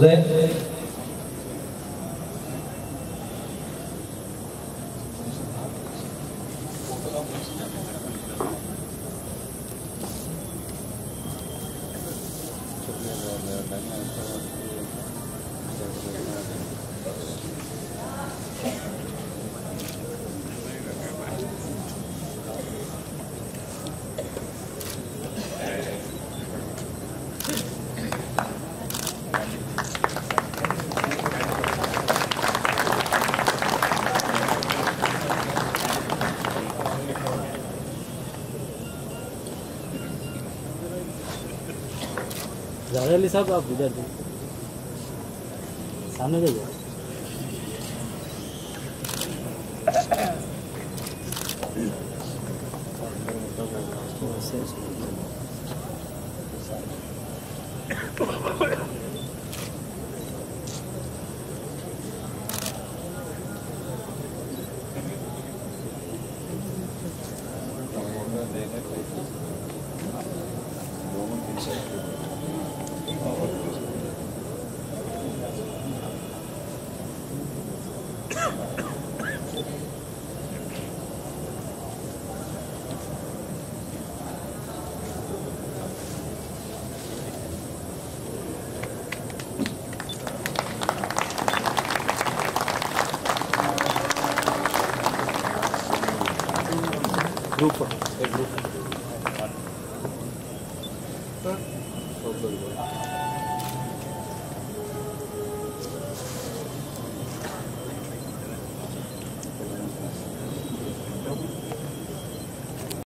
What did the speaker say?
lên जहर अली साहब आप इधर देखिए सामने जाइए Roepen. Ik roep.